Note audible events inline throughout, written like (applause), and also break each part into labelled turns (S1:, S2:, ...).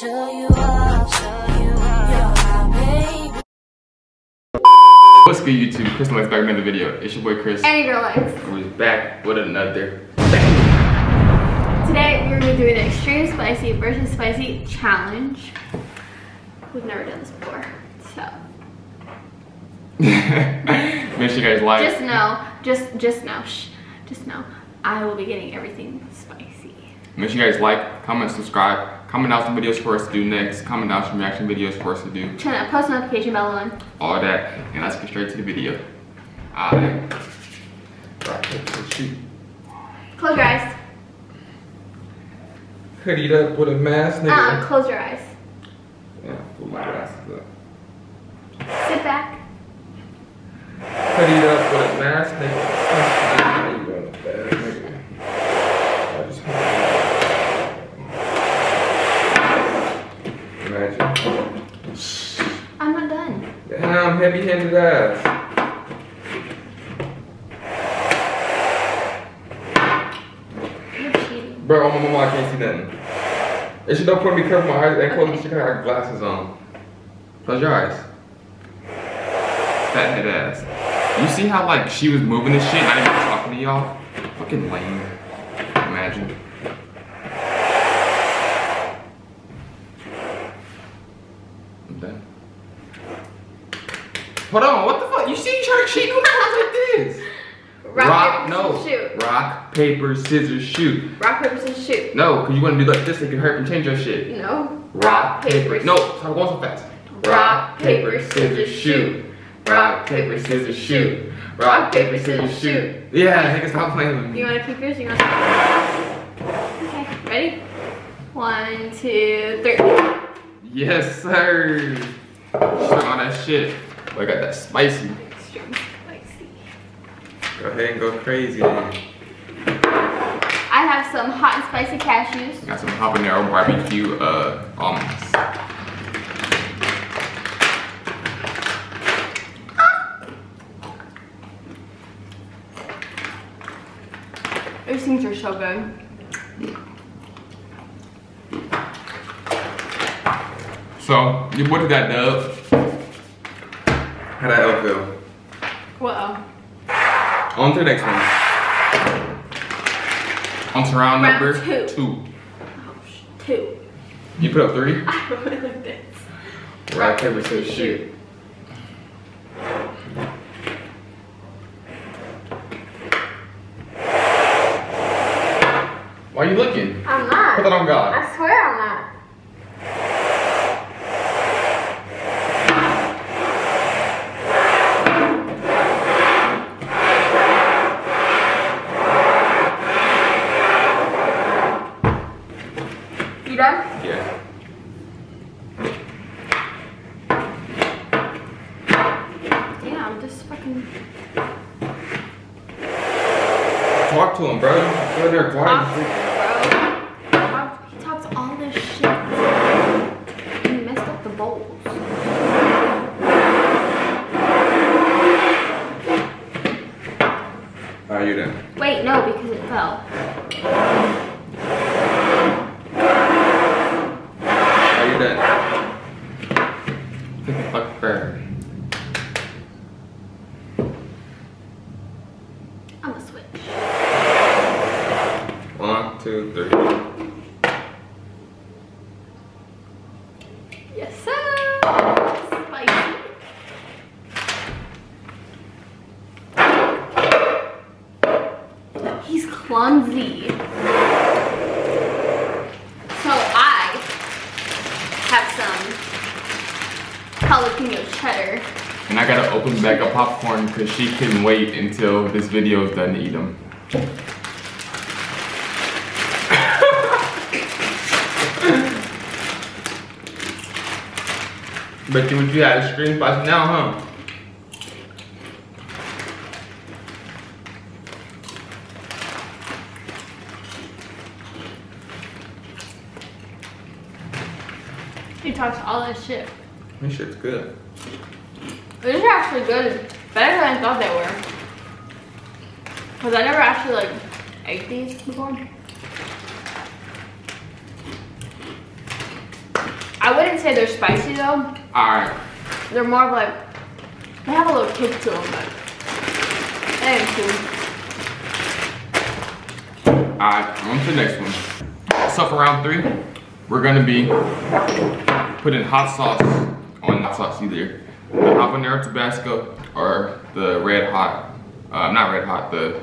S1: show you off, show you off. You're baby.
S2: What's good YouTube? Chris Lexx back with another video. It's your boy Chris.
S3: And your girl Lexx.
S2: We're back with another
S3: Today we're gonna be doing the extreme spicy versus spicy challenge. We've never done this before, so (laughs)
S2: Make sure you guys like.
S3: just know, just just know, shh, just know, I will be getting everything spicy.
S2: Make sure you guys like, comment, subscribe, comment down some videos for us to do next, comment down some reaction videos for us to do,
S3: Turn that post notification bell on.
S2: all that, and let's get straight to the video. Alright. Rock, paper.
S3: Close your eyes.
S2: Hoodied up with a mask, nigga.
S3: Uh, close your eyes.
S2: Yeah, pull my glasses up.
S3: Sit back.
S2: Hoodied up with a mask, nigga. How you doing, bad nigga? I just Imagine.
S3: I'm not done.
S2: Damn, heavy-handed ass.
S3: You're.
S2: Bro, oh my mama, I can't see nothing. It should don't put me cover my eyes and close shit. I got glasses on. Close your eyes. Fat head ass. You see how like she was moving this shit, I didn't even talking to y'all? Fucking lame. Imagine. I'm done. Hold on, what the fuck? You see you trying to cheat me like this? (laughs)
S3: Rock, paper,
S2: no.
S3: shoot.
S2: Rock, paper, scissors, shoot.
S3: Rock, paper, scissors, shoot.
S2: No, because you want to do like this, it can hurt and change your shit.
S3: No.
S2: Rock, paper. No, stop going so fast.
S3: Rock, paper, scissors, shoot.
S2: Rock, paper, scissors, shoot. Rock, paper, scissors, shoot. Yeah, nigga, stop playing with me.
S3: You want to keep yours? You want to? Okay, ready? One, two, three.
S2: Yes, sir. On that shit. Boy, I got that spicy.
S3: Extreme spicy.
S2: Go ahead and go crazy.
S3: I have some hot and spicy cashews.
S2: Got some habanero barbecue uh almonds.
S3: These things are so good.
S2: So, you boy did that dub. How that L feel?
S3: Whoa.
S2: On to the next one. On to round,
S3: Round
S2: number
S3: two.
S2: two.
S3: Oh, two.
S2: You put up three? (laughs)
S3: I really like this.
S2: Rock, paper, scissors, shoot. Why are you looking?
S3: I'm not.
S2: Put that on God.
S3: I swear I'm not. You done?
S2: Yeah.
S3: Yeah, I'm just fucking
S2: Talk to him, bro. Go in there
S3: talk,
S2: quiet.
S3: bro. Talk- He talks all this shit. He messed up the bowls.
S2: How you then?
S3: Wait, no, because it fell.
S2: How you then? Think the fuck fair.
S3: I'm gonna switch.
S2: One, two, three.
S3: Yes, sir. Spicy. He's clumsy. So I have some jalapeno cheddar.
S2: And I gotta open the bag of popcorn because she can't wait until this video is done to eat them. But you what you had extreme spicy now, huh?
S3: He talks all that shit.
S2: This shit's good.
S3: These are actually good. Better than I thought they were. Cause I never actually like ate these before. I wouldn't say they're spicy though.
S2: Alright.
S3: They're more of like they have a little kick to them, but they ain't too.
S2: Alright, on to the next one. So for round three, we're gonna be putting hot sauce on hot sauce either the habanero Tabasco or the red hot, uh, not red hot, the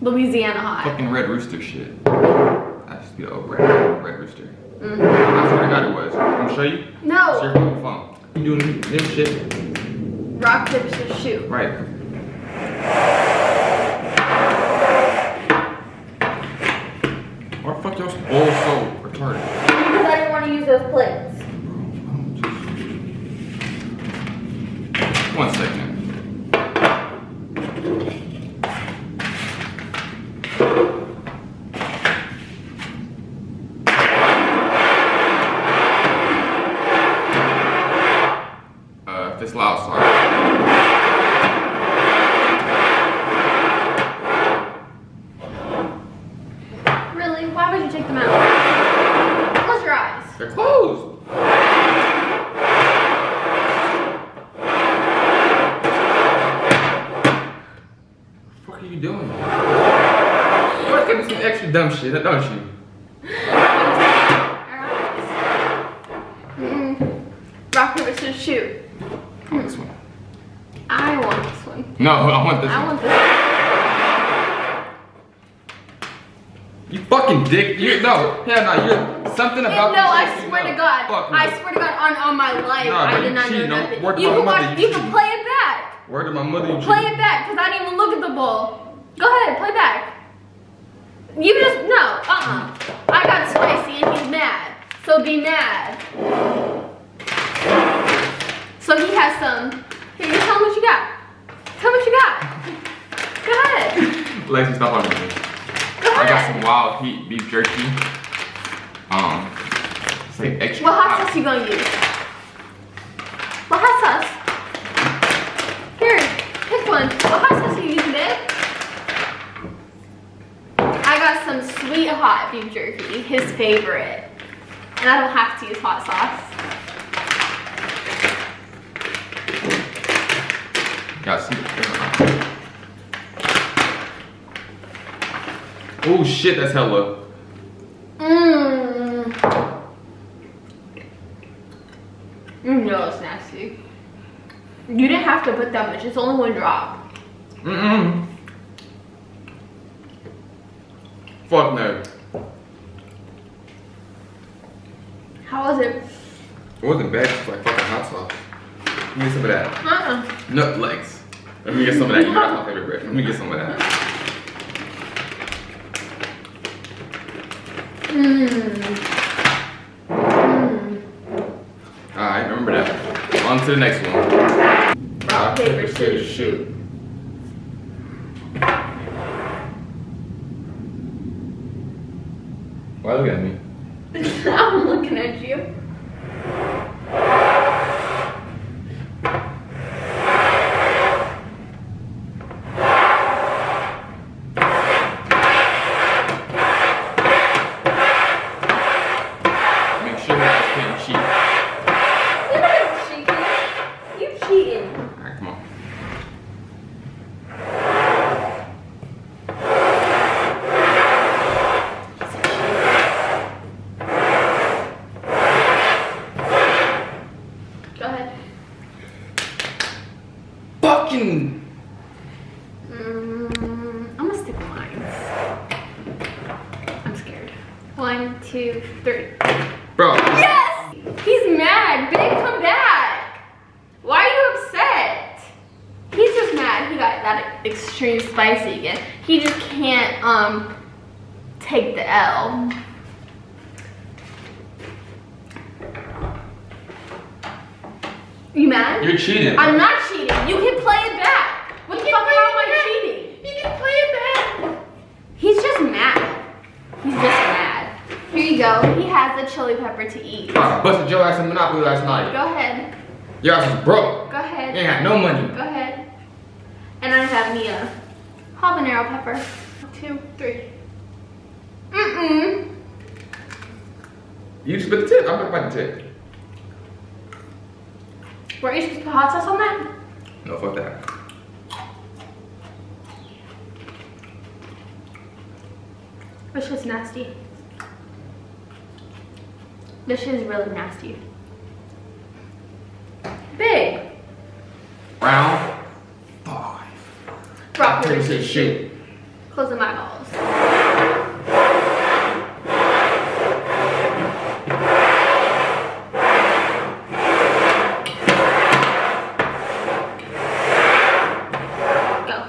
S3: Louisiana hot.
S2: fucking red rooster shit. That used to be the old red, red rooster. I swear to God it was. I'm gonna show you. No. It's your
S3: No,
S2: fucking phone. You doing this shit?
S3: rock paper scissors shoot.
S2: Right. Why the fuck y'all bowl so retarded?
S3: Because I didn't want to use those plates.
S2: One second. Uh, if it's loud, sorry.
S3: Really? Why would you take them out? Close your eyes.
S2: They're closed. What the fuck are you doing? You like getting some extra dumb shit, don't you?
S3: Rock, paper, scissors, shoot.
S2: I want this one.
S3: I want this one.
S2: No, I want this
S3: I
S2: one.
S3: want this one.
S2: You fucking dick. You no, hell no. You're something about.
S3: no, I swear to God. I swear to God, on, on my life,
S2: Nah,
S3: I did not know
S2: cheating,
S3: nothing. You can watch,
S2: you
S3: can play
S2: Word to my mother.
S3: Play it back, because I didn't even look at the bowl. Go ahead, play back. You just, no, uh-uh. I got spicy and he's mad. So be mad. So he has some. Here, you tell him what you got. Tell him what you got. Go ahead. (laughs)
S2: Lacey, stop on me.
S3: Go
S2: I got some wild heat beef jerky. Um, say extra.
S3: What hot sauce you gonna use? What hot sauce? Here, pick one. What hot sauce you using, babe? I got some sweet hot beef jerky, his favorite. And I don't have to use hot sauce.
S2: Got some. Oh shit, that's hella.
S3: Mmm. You know it's nasty. You didn't have to put that much. It's only one drop.
S2: Mm-mm. Fuck no.
S3: How was it?
S2: It wasn't bad, it's like fucking hot sauce. Let me get some of that.
S3: Uh-uh.
S2: Nut legs. Let me get some of that. You know that's my favorite bread. Let me get some of that.
S3: Mmm.
S2: Alright, remember that. On to the next one.
S3: Rock, paper, scissors,
S2: shoot look at me?
S3: I'm looking at you.
S2: Make sure that can't cheat.
S3: You cheating.
S2: Alright, come on.
S3: Go ahead.
S2: Fucking.
S3: Mm, I'm gonna stick with mine. I'm scared. One, two, three.
S2: Bro.
S3: Yes! He's mad. Babe, come back. Why are you upset? He's just mad. He got that extreme spicy again. He just can't um take the L. You mad?
S2: You're cheating.
S3: I'm not cheating. You can play it back. What the fuck? How am I cheating? You can play it back. He's just mad. He's just mad. Here you go. He has a chili pepper to eat.
S2: I busted your ass in Monopoly last night.
S3: Go ahead.
S2: Your ass is broke.
S3: Go ahead.
S2: You ain't had no money.
S3: Go ahead. And I have me a habanero pepper. Two, three. Mm-mm.
S2: You just spit the tip. I'm about the tip.
S3: Weren't you supposed to put hot sauce on that?
S2: No, fuck that.
S3: This shit's nasty. This shit is really nasty. Big.
S2: Round five.
S3: Rock, paper, scissors,
S2: shoot.
S3: Closing my balls. Go.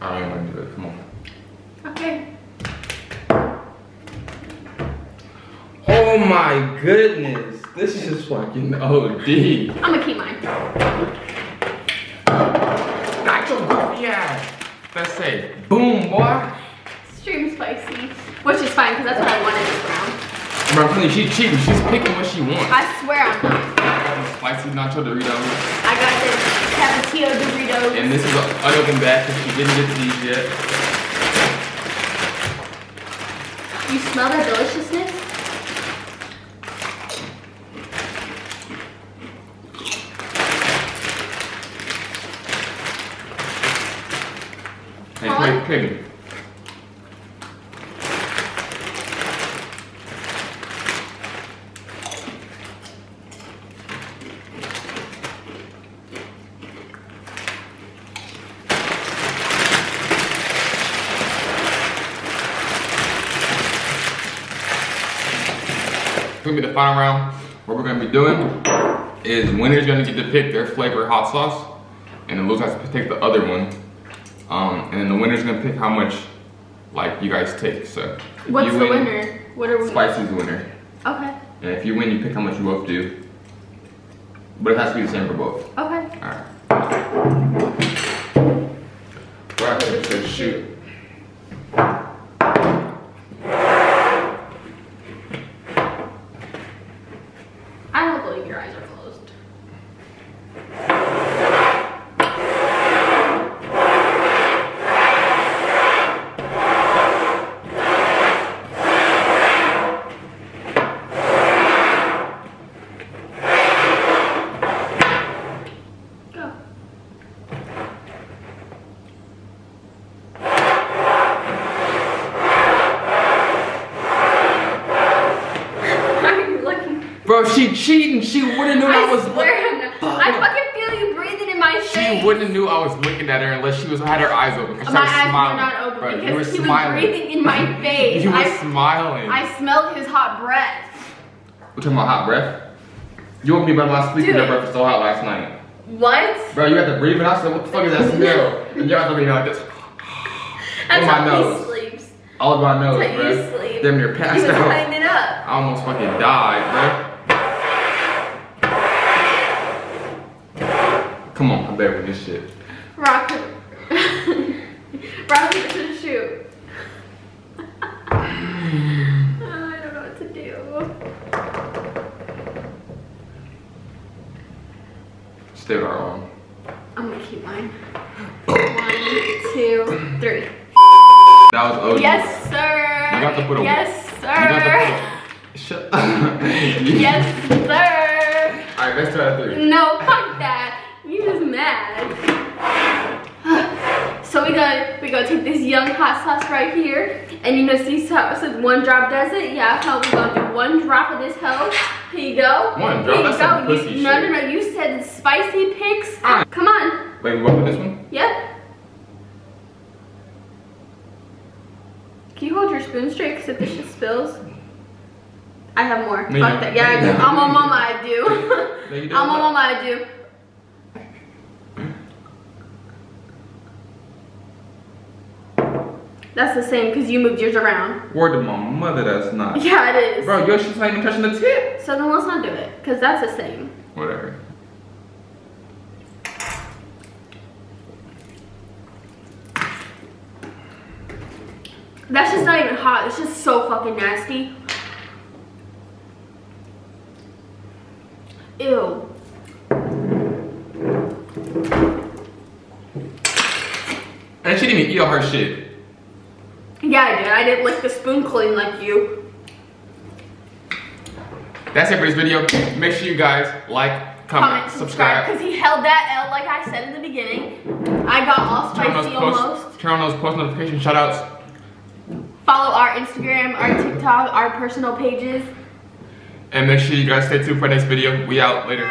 S2: I don't want to do it. Come on.
S3: Okay.
S2: Oh my goodness. This is just fucking OD.
S3: I'm gonna keep mine.
S2: Got your goofy ass. Let's say, boom, boy.
S3: Extreme spicy. Which is fine, because that's what I wanted this round.
S2: Bro, I'm telling you, she cheating. She's picking what she wants.
S3: I swear I'm not.
S2: Got the spicy nacho Doritos.
S3: I got this Tapatio Doritos.
S2: And this is an unopened bag because she didn't get to these yet.
S3: You smell that deliciousness?
S2: Me. Gonna be the final round. What we're gonna be doing is winner's gonna get to pick their flavor hot sauce, and the loser has to pick the other one. Um, and then the winner's gonna pick how much like you guys take. So
S3: What's
S2: you
S3: the
S2: win,
S3: winner? What are we?
S2: Spicy's the winner.
S3: Okay.
S2: And if you win, you pick how much you both do. But it has to be the same for both.
S3: Okay.
S2: Alright. Rock, paper, shoot.
S3: I don't believe your eyes are closed. Go. Why are you looking?
S2: Bro, she cheating. She wouldn't know I,
S3: I
S2: was.
S3: swear I'm not.
S2: Fuck.
S3: I fucking feel you breathing in my
S2: She
S3: face.
S2: Wouldn't have knew I was looking at her unless she was had her eyes open. 'cause she
S3: My eyes
S2: smiling.
S3: were not open
S2: Bro, you
S3: because
S2: were
S3: he
S2: smiling.
S3: was breathing in my (laughs) face.
S2: You were
S3: I,
S2: smiling.
S3: I smelled his hot breath.
S2: We're talking about hot breath. You woke me by my sleep and
S3: Dude.
S2: your breath was so hot last night.
S3: What?
S2: Bro, you had to breathe and I said, what the fuck is that (laughs) smell? and you had to be like this.
S3: That's
S2: On my
S3: how
S2: nose.
S3: he sleeps.
S2: All of my nose,
S3: That's how
S2: bro.
S3: you sleep.
S2: Damn near
S3: He
S2: passed
S3: was
S2: out.
S3: cutting it up.
S2: I almost fucking died, bro. Come on, I bet with this shit.
S3: Rock, (laughs) rock paper shoot. (laughs) oh, I don't know what to do.
S2: Stay with our own.
S3: I'm gonna keep mine. One, two, three.
S2: That was OG.
S3: Yes, sir.
S2: You got to put a.
S3: Yes, sir.
S2: You got to put a. (laughs)
S3: Yes, sir.
S2: All right, let's try three.
S3: No. So we gonna we gonna take this young hot sauce right here, and you know, see how it says one drop does it? Yeah, how we gonna do one drop of this hoe. Here you go.
S2: One drop?
S3: Here you
S2: That's
S3: go. You- no, no, no. You said spicy picks.
S2: Ah.
S3: Come on.
S2: Wait, we go with this one?
S3: Yep. Can you hold your spoon straight? Cause if this just spills, I have more. Fuck that. Yeah, I do. I'm on mama. I do.
S2: No, you (laughs) don't.
S3: I'm on mama. I do. That's the same because you moved yours around.
S2: Word to my mother, that's not.
S3: Yeah, it is.
S2: Bro, your shit's not even touching the tip.
S3: So then let's not do it because that's the same.
S2: Whatever.
S3: That's just not even hot. It's just so fucking nasty. Ew.
S2: And she didn't even eat all her shit.
S3: Yeah, I did. I didn't lick the spoon clean like you.
S2: That's it for this video. Make sure you guys like, comment,
S3: Comment, subscribe, because he held that L like I said in the beginning. I got all spicy almost.
S2: turn on those post notification shout outs.
S3: Follow our Instagram, our TikTok, our personal pages.
S2: And make sure you guys stay tuned for the next video. We out later.